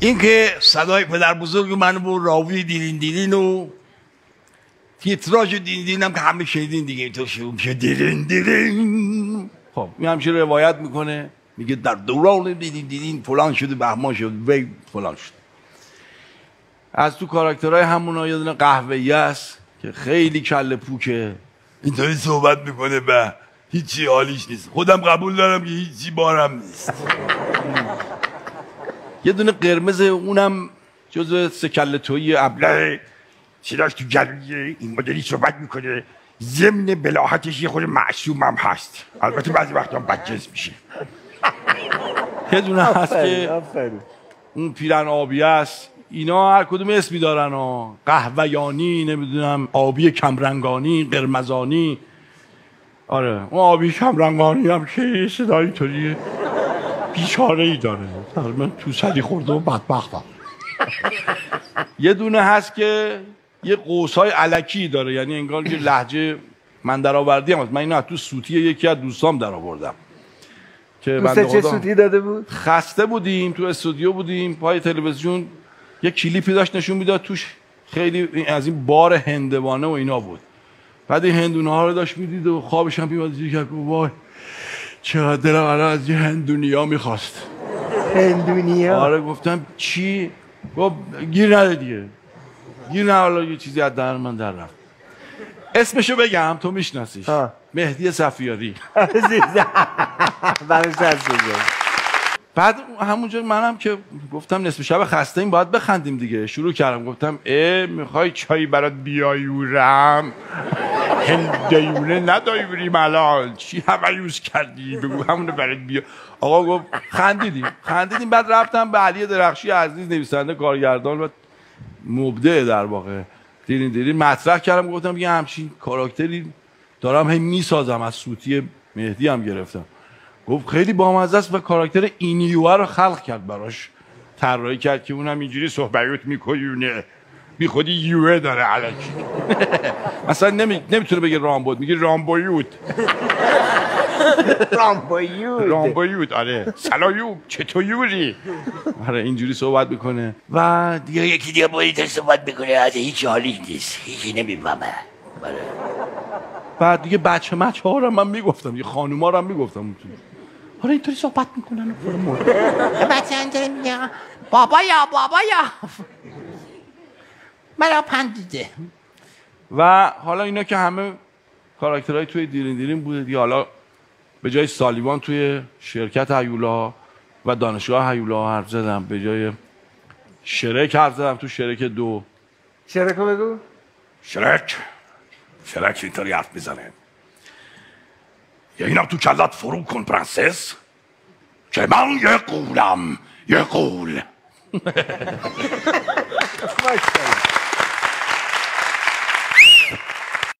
این که صدای پدر بزرگ من بود راوی دیرین دیرین و تیتراژ دیرین هم که همه شنیدین دیگه اینطور شروع میشه دیرین دیرین. خب این همچه روایت می‌کنه میگه در دوران دیدین دیدین فلان شده بهمان شد وی فلان شد. از تو کاراکترهای همون یه دونه قهوه‌ای است که خیلی کله پوکه. اینطوری صحبت می‌کنه به هیچی حالیش نیست. خودم قبول دارم که هیچی بارم نیست. یه دونه قرمز اونم جزو سکله توی ابله صداش تو گلویه این مدلی صحبت می‌کنه. ضمن بلاحتش یه خود معصوم هم هست. البته بعضی وقتا بدجنس میشه. یه دونه هست که اون پیرن آبی است. اینا هر کدوم اسمی دارن و قهویانی نمی‌دونم آبی کمرنگانی قرمزانی. آره اون آبی کمرنگانی هم که صدایی طوری بیچاره ای داره. من تو سلی خورده و بدبختم. یه دونه هست که یه قوسای علکی داره. یعنی انگار که لحجه من در آوردی هم من اینو تو سوتی یکی از دوستام در آوردم که چه سوتی داده بود؟ خسته بودیم تو استودیو بودیم پای تلویزیون. یه کلیپی داشت نشون می‌داد توش. خیلی از این بار هندوانه و اینا بود. بعد این هندونه ها رو داشت می‌دید و خوابش هم بیماد کرد وای چقدر دلم الان از یه هندونیا می‌خواست. هندونیا؟ آره گفتم چی؟ گفت گیر نده دیگه. گیر نه حالا یه چیزی از در من در رفت. اسمشو بگم تو میشناسیش. مهدی صفیاری. بعد همونجا منم که گفتم نصف شب خسته این باید بخندیم دیگه. شروع کردم گفتم اه می‌خوای چایی برات بیایورم؟ هندیونه ندایوریم الان. چی همه یوز کردی؟ بگو همونو برات بیا. آقا گفت خندیدیم. خندیدیم بعد رفتم به علی درخشی عزیز نویسنده کارگردان و مبدع در واقع. دیرین دیرین مطرح کردم. گفتم یه همچین کاراکتری دارم هی می‌سازم از سوتی مهدی هم گرفتم. گفت خیلی بامزه است و کاراکتر اینیوه رو خلق کرد براش. طراحی کرد که اونم اینجوری صحبت می‌کنه. بی خودی یوه داره علکی. مثلا نمی... نمی‌تونه بگه رامبود میگه رامبویوت رامبویوت رامبویوت آره. سلایوب چطور یوری آره اینجوری صحبت می‌کنه. و دیگه یکی دیگه باید صحبت می‌کنه. از هیچ حالی نیست. هیچی نمی‌فهمه. آره. بعد دیگه بچه مچه ها رو من می‌گفتم. یه خانوما رو هم می‌گفتم حالا اینطوری صحبت می‌کنن. بچه اینطوری میگه بابایا بابایا. مرا پندیده و حالا اینا که همه کاراکترهای توی دیرین دیرین بوده دیگه. حالا به جای سالیوان توی شرکت هیولا و دانشگاه هیولا حرف زدم. به جای شرک حرف زدم تو شرک دو. شرک رو بگو. شرک. شرک اینطوری حرف می‌زنه. یه اینا تو کلت فرو کن پرنسس. که من یه قولم یه قول.